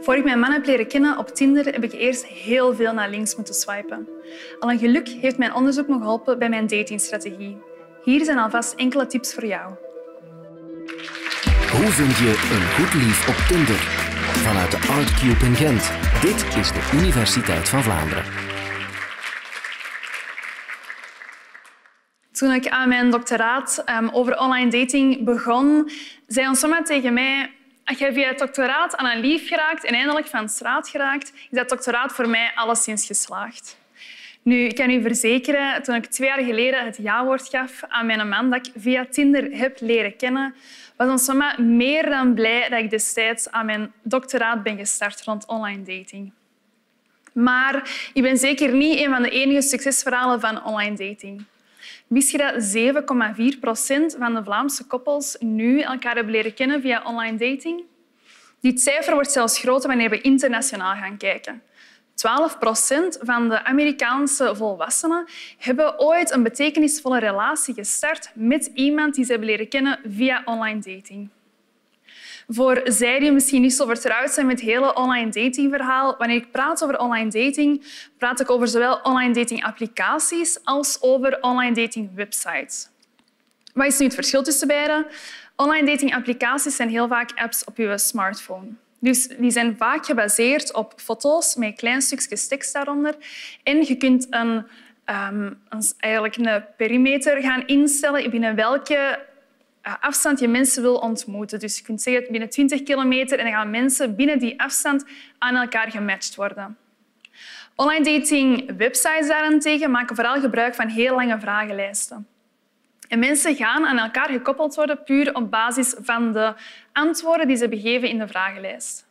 Voor ik mijn man heb leren kennen op Tinder, heb ik eerst heel veel naar links moeten swipen. Al een geluk heeft mijn onderzoek me geholpen bij mijn datingstrategie. Hier zijn alvast enkele tips voor jou. Hoe vind je een goed lief op Tinder? Vanuit de Artcube in Gent. Dit is de Universiteit van Vlaanderen. Toen ik aan mijn doctoraat um, over online dating begon, zei ons mama tegen mij jij via het doctoraat aan een lief geraakt en eindelijk van straat geraakt, is dat doctoraat voor mij alleszins geslaagd. Nu, ik kan u verzekeren, toen ik twee jaar geleden het ja-woord gaf aan mijn man dat ik via Tinder heb leren kennen, was ons mama meer dan blij dat ik destijds aan mijn doctoraat ben gestart rond online dating. Maar ik ben zeker niet een van de enige succesverhalen van online dating. Wist je dat 7,4 procent van de Vlaamse koppels nu elkaar hebben leren kennen via online dating? Dit cijfer wordt zelfs groter wanneer we internationaal gaan kijken. 12 procent van de Amerikaanse volwassenen hebben ooit een betekenisvolle relatie gestart met iemand die ze hebben leren kennen via online dating. Voor zij die misschien niet zo vertrouwd zijn met het hele online datingverhaal, wanneer ik praat over online dating, praat ik over zowel online dating applicaties als over online dating websites. Wat is nu het verschil tussen beide? Online dating applicaties zijn heel vaak apps op je smartphone. Dus die zijn vaak gebaseerd op foto's met klein stukjes tekst daaronder. En je kunt een, um, eigenlijk een perimeter gaan instellen binnen welke afstand je mensen wil ontmoeten. Dus je kunt zeggen binnen 20 kilometer en dan gaan mensen binnen die afstand aan elkaar gematcht worden. Online dating websites daarentegen maken vooral gebruik van heel lange vragenlijsten. En mensen gaan aan elkaar gekoppeld worden puur op basis van de antwoorden die ze begeven in de vragenlijst.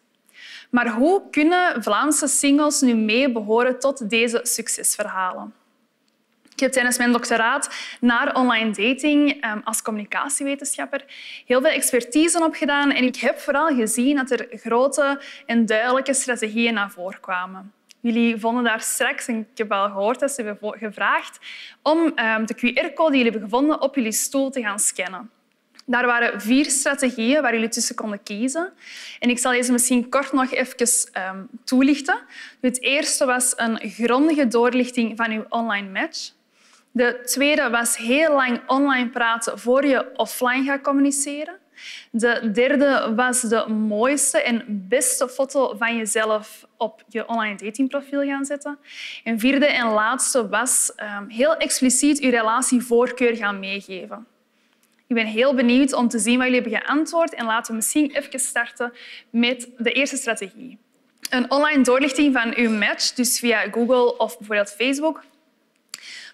Maar hoe kunnen Vlaamse singles nu mee behoren tot deze succesverhalen? Ik heb tijdens mijn doctoraat naar online dating um, als communicatiewetenschapper heel veel expertise opgedaan en ik heb vooral gezien dat er grote en duidelijke strategieën naar voren kwamen. Jullie vonden daar straks, en ik heb al gehoord dat ze hebben gevraagd, om um, de QR-code die jullie hebben gevonden op jullie stoel te gaan scannen. Daar waren vier strategieën waar jullie tussen konden kiezen. En ik zal deze misschien kort nog even um, toelichten. Het eerste was een grondige doorlichting van uw online match. De tweede was heel lang online praten voor je offline gaat communiceren. De derde was de mooiste en beste foto van jezelf op je online datingprofiel gaan zetten. En vierde en laatste was um, heel expliciet je relatievoorkeur gaan meegeven. Ik ben heel benieuwd om te zien wat jullie hebben geantwoord en laten we misschien even starten met de eerste strategie. Een online doorlichting van uw match, dus via Google of bijvoorbeeld Facebook,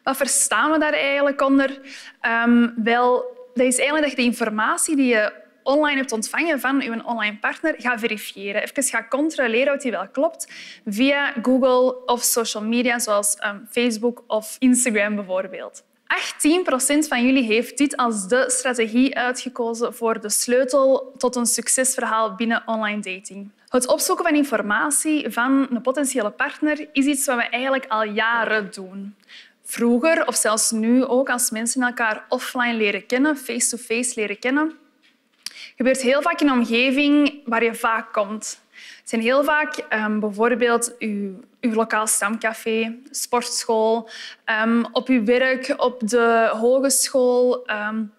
wat verstaan we daar eigenlijk onder? Um, wel, dat is eigenlijk dat je de informatie die je online hebt ontvangen van je online partner gaat verifiëren. Even gaat controleren of die wel klopt via Google of social media zoals um, Facebook of Instagram bijvoorbeeld. 18 procent van jullie heeft dit als de strategie uitgekozen voor de sleutel tot een succesverhaal binnen online dating. Het opzoeken van informatie van een potentiële partner is iets wat we eigenlijk al jaren doen vroeger, of zelfs nu ook, als mensen elkaar offline leren kennen, face-to-face leren kennen, gebeurt heel vaak in een omgeving waar je vaak komt. Het zijn heel vaak um, bijvoorbeeld uw, uw lokaal stamcafé, sportschool, um, op uw werk, op de hogeschool, um,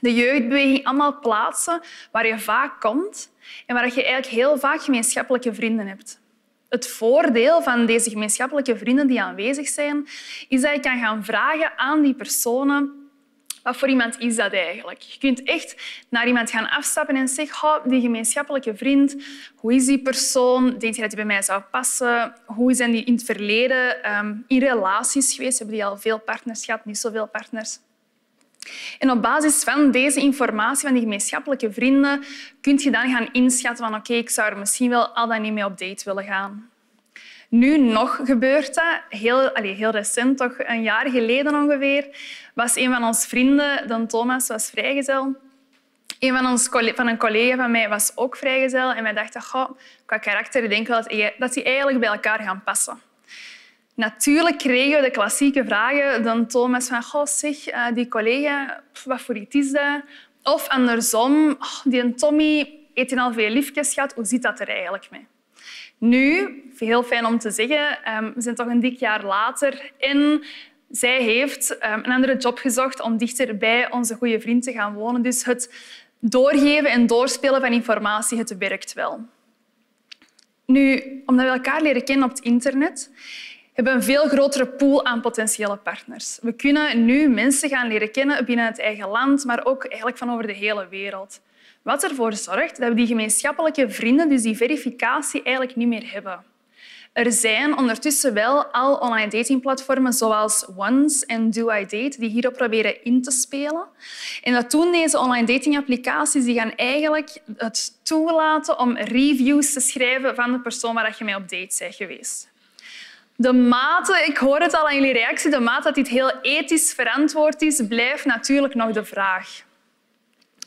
de jeugdbeweging. Allemaal plaatsen waar je vaak komt en waar je eigenlijk heel vaak gemeenschappelijke vrienden hebt. Het voordeel van deze gemeenschappelijke vrienden die aanwezig zijn, is dat je kan gaan vragen aan die personen wat voor iemand is dat eigenlijk? Je kunt echt naar iemand gaan afstappen en zeggen, oh, die gemeenschappelijke vriend, hoe is die persoon? Denk je dat die bij mij zou passen? Hoe zijn die in het verleden um, in relaties geweest? Hebben die al veel partners gehad, niet zoveel partners? En op basis van deze informatie van die gemeenschappelijke vrienden kun je dan gaan inschatten van oké, ik zou er misschien wel al dan niet mee op date willen gaan. Nu nog gebeurt dat. Heel, allez, heel recent, toch een jaar geleden ongeveer, was een van onze vrienden, dan Thomas, was vrijgezel. Een van, ons, van een collega van mij was ook vrijgezel. En wij dachten, goh, qua karakter ik denk wel dat die eigenlijk bij elkaar gaan passen. Natuurlijk kregen we de klassieke vragen. Dan Thomas van, goh, zeg, eh, die collega, wat voor iets is dat? Of andersom, oh, die Tommy heeft al veel liefjes gehad. Hoe zit dat er eigenlijk mee? Nu, heel fijn om te zeggen, ehm, we zijn toch een dik jaar later en zij heeft ehm, een andere job gezocht om dichter bij onze goede vriend te gaan wonen. Dus het doorgeven en doorspelen van informatie, het werkt wel. Nu, omdat we elkaar leren kennen op het internet, hebben een veel grotere pool aan potentiële partners. We kunnen nu mensen gaan leren kennen binnen het eigen land, maar ook eigenlijk van over de hele wereld. Wat ervoor zorgt dat we die gemeenschappelijke vrienden, dus die verificatie, eigenlijk niet meer hebben. Er zijn ondertussen wel al online datingplatformen zoals Once en Do I Date die hierop proberen in te spelen. En dat doen deze online datingapplicaties. Die gaan eigenlijk het toelaten om reviews te schrijven van de persoon waar je mee op date bent geweest. De mate, ik hoor het al aan jullie reactie, de mate dat dit heel ethisch verantwoord is, blijft natuurlijk nog de vraag.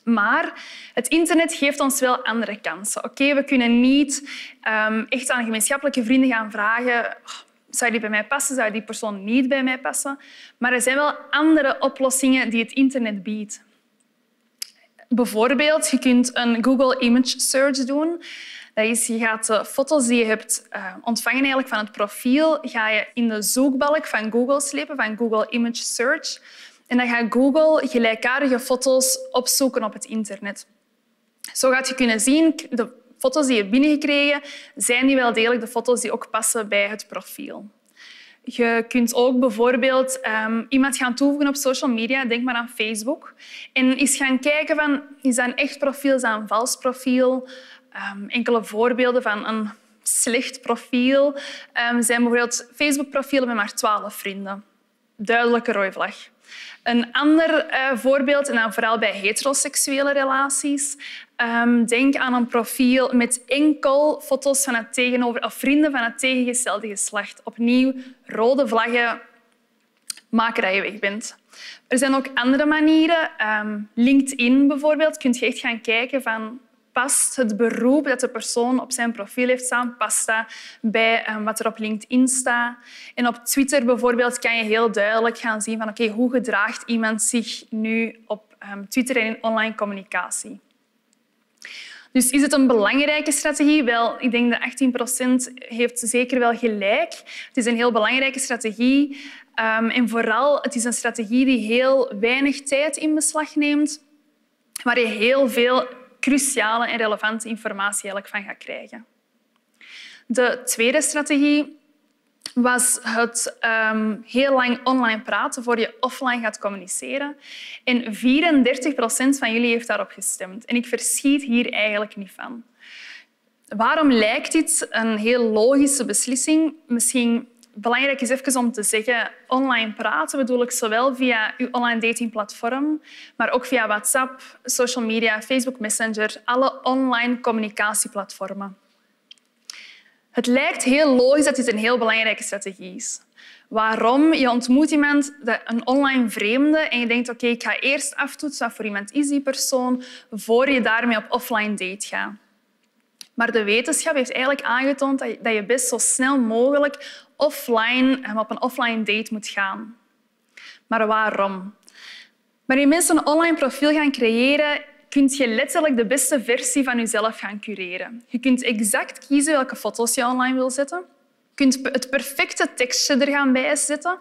Maar het internet geeft ons wel andere kansen. Oké, we kunnen niet um, echt aan gemeenschappelijke vrienden gaan vragen oh, zou die bij mij passen, zou die persoon niet bij mij passen. Maar er zijn wel andere oplossingen die het internet biedt. Bijvoorbeeld, je kunt een Google Image Search doen. Is, je gaat de foto's die je hebt uh, ontvangen eigenlijk van het profiel ga je in de zoekbalk van Google slepen, van Google Image Search. En dan gaat Google gelijkaardige foto's opzoeken op het internet. Zo gaat je kunnen zien, de foto's die je binnengekregen, zijn die wel degelijk de foto's die ook passen bij het profiel. Je kunt ook bijvoorbeeld um, iemand gaan toevoegen op social media, denk maar aan Facebook, en eens gaan kijken van, is dat een echt profiel, is dat een vals profiel? Um, enkele voorbeelden van een slecht profiel um, zijn bijvoorbeeld Facebook-profielen met maar twaalf vrienden. Duidelijke rode vlag. Een ander uh, voorbeeld, en dan vooral bij heteroseksuele relaties, um, denk aan een profiel met enkel foto's van het tegenover, of vrienden van het tegengestelde geslacht. Opnieuw rode vlaggen maken dat je weg bent. Er zijn ook andere manieren. LinkedIn bijvoorbeeld, kun je echt gaan kijken van past het beroep dat de persoon op zijn profiel heeft staan, past dat bij um, wat er op LinkedIn staat. En op Twitter bijvoorbeeld kan je heel duidelijk gaan zien van oké, hoe gedraagt iemand zich nu op um, Twitter en in online communicatie. Dus is het een belangrijke strategie? Wel, ik denk dat 18 procent heeft zeker wel gelijk. Het is een heel belangrijke strategie. Um, en vooral, het is een strategie die heel weinig tijd in beslag neemt, waar je heel veel cruciale en relevante informatie eigenlijk van gaat krijgen. De tweede strategie was het um, heel lang online praten voor je offline gaat communiceren. En 34 procent van jullie heeft daarop gestemd. En ik verschiet hier eigenlijk niet van. Waarom lijkt dit een heel logische beslissing? Misschien belangrijk is even om te zeggen, online praten bedoel ik zowel via uw online datingplatform, maar ook via WhatsApp, social media, Facebook Messenger, alle online communicatieplatformen. Het lijkt heel logisch dat dit een heel belangrijke strategie is. Waarom? Je ontmoet iemand, een online vreemde, en je denkt oké, ik ga eerst aftoetsen wat voor iemand is die persoon, voor je daarmee op offline date gaat. Maar de wetenschap heeft eigenlijk aangetoond dat je best zo snel mogelijk offline op een offline date moet gaan. Maar waarom? Wanneer mensen een online profiel gaan creëren, kun je letterlijk de beste versie van jezelf gaan cureren. Je kunt exact kiezen welke foto's je online wil zetten. Je kunt het perfecte tekstje er gaan bij zetten.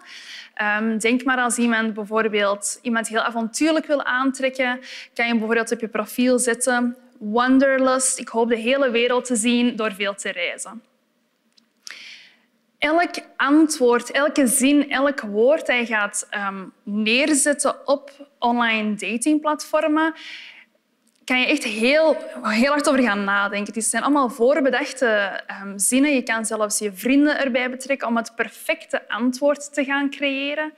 Ehm, denk maar als iemand bijvoorbeeld iemand heel avontuurlijk wil aantrekken, kan je bijvoorbeeld op je profiel zetten Wanderlust. Ik hoop de hele wereld te zien door veel te reizen. Elk antwoord, elke zin, elk woord dat je gaat um, neerzetten op online datingplatformen, kan je echt heel, heel hard over gaan nadenken. Het zijn allemaal voorbedachte um, zinnen. Je kan zelfs je vrienden erbij betrekken om het perfecte antwoord te gaan creëren.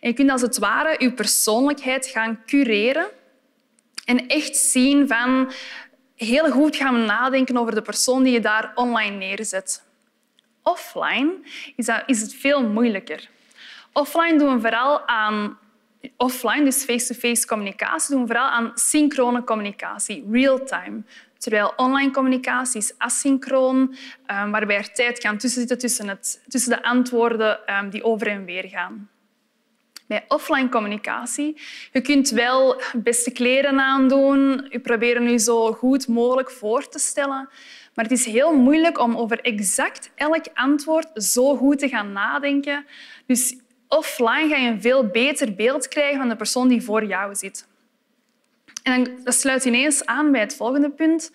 En je kunt als het ware je persoonlijkheid gaan cureren en echt zien van heel goed gaan nadenken over de persoon die je daar online neerzet. Offline is, is het veel moeilijker. Offline doen we vooral aan offline, dus face-to-face communicatie, doen we vooral aan synchrone communicatie, real-time. Terwijl online communicatie is asynchroon, um, waarbij er tijd kan tussen tussen, het, tussen de antwoorden um, die over en weer gaan. Bij offline communicatie, je kunt wel beste kleren aandoen, je proberen je zo goed mogelijk voor te stellen, Maar het is heel moeilijk om over exact elk antwoord zo goed te gaan nadenken. Dus offline ga je een veel beter beeld krijgen van de persoon die voor jou zit. En dat sluit ineens aan bij het volgende punt.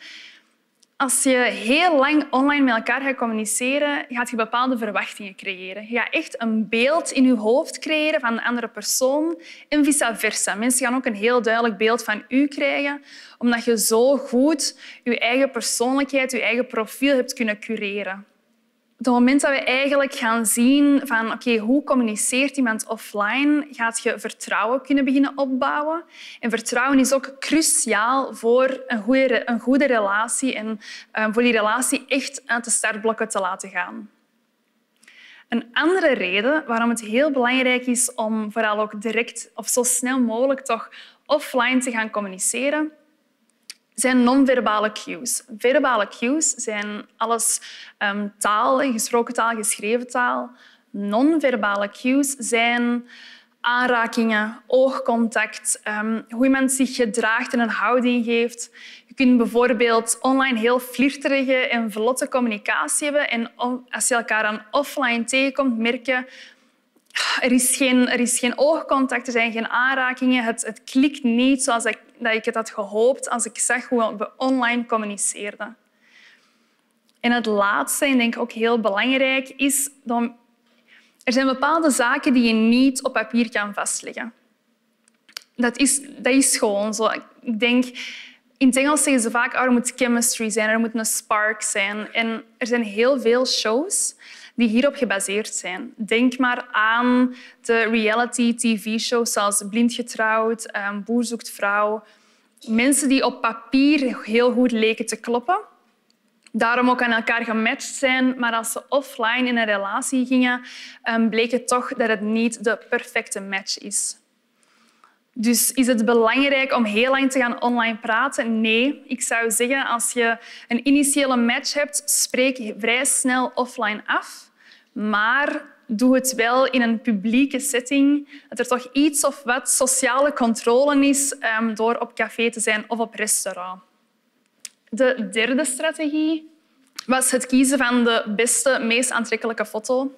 Als je heel lang online met elkaar gaat communiceren, gaat je bepaalde verwachtingen creëren. Je gaat echt een beeld in je hoofd creëren van de andere persoon en vice versa. Mensen gaan ook een heel duidelijk beeld van u krijgen, omdat je zo goed je eigen persoonlijkheid, je eigen profiel hebt kunnen cureren op het moment dat we eigenlijk gaan zien van oké, hoe communiceert iemand offline, gaat je vertrouwen kunnen beginnen opbouwen. En vertrouwen is ook cruciaal voor een goede, een goede relatie en um, voor die relatie echt uit de startblokken te laten gaan. Een andere reden waarom het heel belangrijk is om vooral ook direct of zo snel mogelijk toch offline te gaan communiceren, zijn non-verbale cues. Verbale cues zijn alles um, taal, gesproken taal, geschreven taal. Non-verbale cues zijn aanrakingen, oogcontact, um, hoe iemand zich gedraagt en een houding geeft. Je kunt bijvoorbeeld online heel flirterige en vlotte communicatie hebben en als je elkaar dan offline tegenkomt, merk je er is, geen, er is geen oogcontact, er zijn geen aanrakingen. Het, het klikt niet zoals ik, dat ik het had gehoopt als ik zag hoe we online communiceerden. En het laatste, en denk ik ook heel belangrijk, is dat er zijn bepaalde zaken die je niet op papier kan vastleggen. Dat is, dat is gewoon zo. Ik denk, in het Engels zeggen ze vaak oh, er moet chemistry zijn, er moet een spark zijn. En er zijn heel veel shows die hierop gebaseerd zijn. Denk maar aan de reality-tv-shows zoals Blind Getrouwd, um, Boer zoekt vrouw. Mensen die op papier heel goed leken te kloppen, daarom ook aan elkaar gematcht zijn, maar als ze offline in een relatie gingen, um, bleek het toch dat het niet de perfecte match is. Dus is het belangrijk om heel lang te gaan online praten? Nee. Ik zou zeggen, als je een initiële match hebt, spreek vrij snel offline af. Maar doe het wel in een publieke setting, dat er toch iets of wat sociale controle is um, door op café te zijn of op restaurant. De derde strategie was het kiezen van de beste, meest aantrekkelijke foto.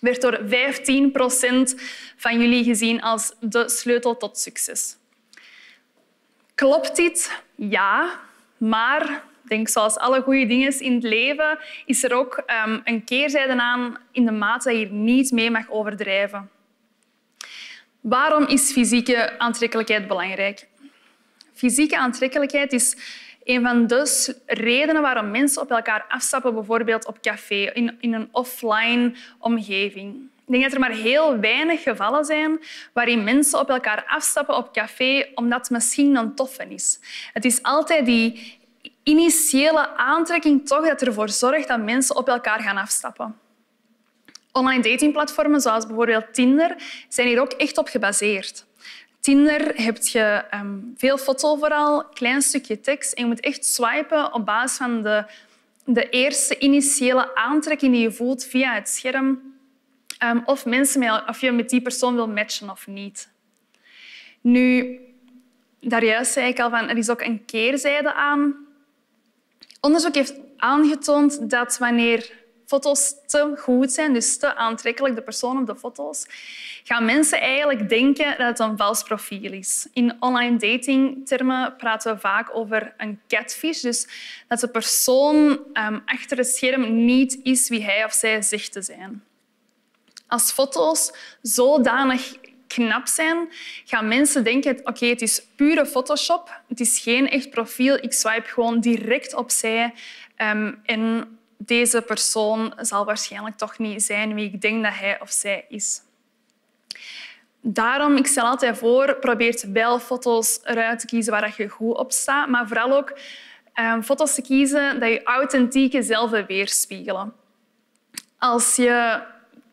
Werd door 15 procent van jullie gezien als de sleutel tot succes. Klopt dit? Ja, maar denk, zoals alle goede dingen in het leven, is er ook um, een keerzijde aan in de mate dat je niet mee mag overdrijven. Waarom is fysieke aantrekkelijkheid belangrijk? Fysieke aantrekkelijkheid is een van de redenen waarom mensen op elkaar afstappen, bijvoorbeeld op café, in, in een offline omgeving. Ik denk dat er maar heel weinig gevallen zijn waarin mensen op elkaar afstappen op café omdat het misschien een toffe is. Het is altijd die initiële aantrekking toch dat ervoor zorgt dat mensen op elkaar gaan afstappen. Online datingplatformen zoals bijvoorbeeld Tinder zijn hier ook echt op gebaseerd. Tinder heb je um, veel foto vooral, klein stukje tekst en je moet echt swipen op basis van de, de eerste initiële aantrekking die je voelt via het scherm um, of, mensen met, of je met die persoon wil matchen of niet. Nu, daarjuist zei ik al van er is ook een keerzijde aan Onderzoek heeft aangetoond dat wanneer foto's te goed zijn, dus te aantrekkelijk, de persoon op de foto's, gaan mensen eigenlijk denken dat het een vals profiel is. In online datingtermen praten we vaak over een catfish, dus dat de persoon um, achter het scherm niet is wie hij of zij zegt te zijn. Als foto's zodanig knap zijn, gaan mensen denken oké, het is pure Photoshop, het is geen echt profiel, ik swipe gewoon direct opzij um, en deze persoon zal waarschijnlijk toch niet zijn wie ik denk dat hij of zij is. Daarom, ik stel altijd voor, probeer wel foto's eruit te kiezen waar je goed op staat, maar vooral ook um, foto's te kiezen dat je authentieke zelf weerspiegelen. Als je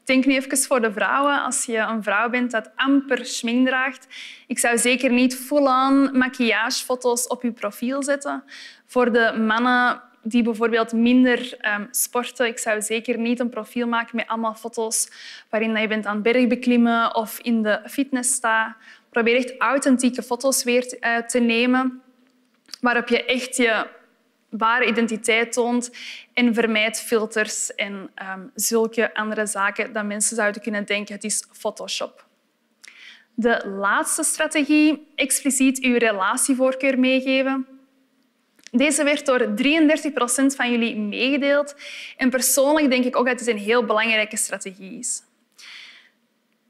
Denk nu even voor de vrouwen. Als je een vrouw bent dat amper schmink draagt, ik zou zeker niet full-on maquillagefoto's op je profiel zetten. Voor de mannen die bijvoorbeeld minder um, sporten, ik zou zeker niet een profiel maken met allemaal foto's waarin je bent aan bergbeklimmen of in de fitness staat. Probeer echt authentieke foto's weer te, te nemen waarop je echt je ware identiteit toont en vermijd filters en um, zulke andere zaken dat mensen zouden kunnen denken het is Photoshop. De laatste strategie, expliciet uw relatievoorkeur meegeven. Deze werd door 33 procent van jullie meegedeeld. En persoonlijk denk ik ook dat dit een heel belangrijke strategie is.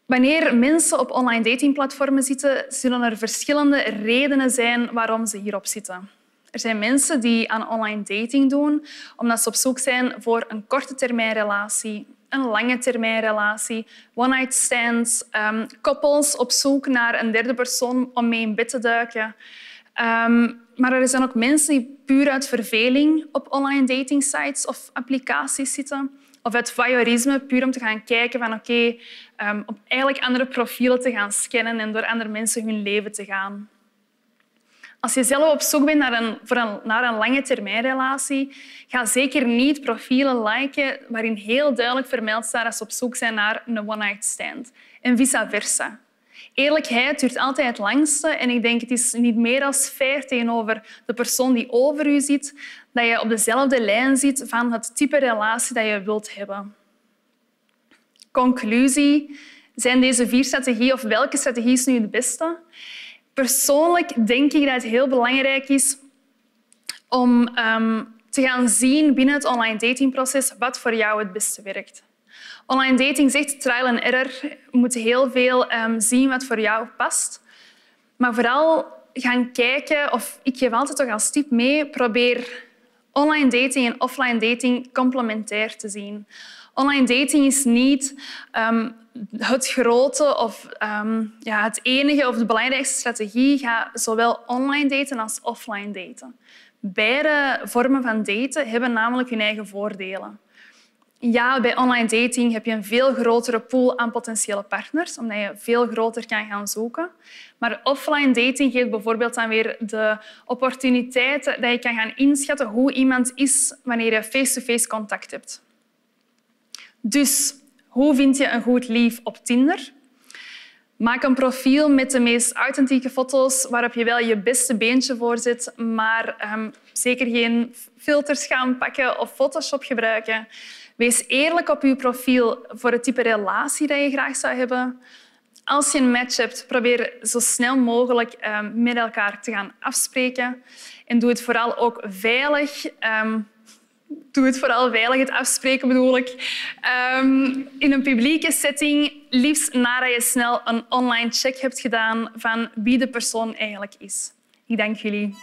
Wanneer mensen op online datingplatformen zitten, zullen er verschillende redenen zijn waarom ze hierop zitten. Er zijn mensen die aan online dating doen omdat ze op zoek zijn voor een korte termijn relatie, een lange termijn relatie, one-night stands, um, koppels op zoek naar een derde persoon om mee in bed te duiken. Um, maar er zijn ook mensen die puur uit verveling op online dating sites of applicaties zitten. Of uit voyeurisme, puur om te gaan kijken van oké, um, op eigenlijk andere profielen te gaan scannen en door andere mensen hun leven te gaan. Als je zelf op zoek bent naar een, voor een, naar een lange termijnrelatie, ga zeker niet profielen liken waarin heel duidelijk vermeld staat dat ze op zoek zijn naar een one-night stand. En vice versa. Eerlijkheid duurt altijd het langste en ik denk het is niet meer dan fair tegenover de persoon die over u zit dat je op dezelfde lijn zit van het type relatie dat je wilt hebben. Conclusie. Zijn deze vier strategieën of welke strategie is nu het beste? Persoonlijk denk ik dat het heel belangrijk is om um, te gaan zien binnen het online datingproces wat voor jou het beste werkt. Online dating zegt trial and error. Je moet heel veel um, zien wat voor jou past. Maar vooral gaan kijken, of ik geef altijd toch als tip mee, probeer online dating en offline dating complementair te zien. Online dating is niet um, het grote of um, ja, het enige of de belangrijkste strategie. Ga zowel online daten als offline daten. Beide vormen van daten hebben namelijk hun eigen voordelen. Ja, bij online dating heb je een veel grotere pool aan potentiële partners, omdat je veel groter kan gaan zoeken. Maar offline dating geeft bijvoorbeeld dan weer de opportuniteiten dat je kan gaan inschatten hoe iemand is wanneer je face-to-face contact hebt. Dus hoe vind je een goed lief op Tinder? Maak een profiel met de meest authentieke foto's waarop je wel je beste beentje voor zet, maar um, zeker geen filters gaan pakken of Photoshop gebruiken. Wees eerlijk op je profiel voor het type relatie dat je graag zou hebben. Als je een match hebt, probeer zo snel mogelijk um, met elkaar te gaan afspreken. En doe het vooral ook veilig. Um, doe het vooral veilig, het afspreken bedoel ik. Um, in een publieke setting, liefst nadat je snel een online check hebt gedaan van wie de persoon eigenlijk is. Ik dank jullie.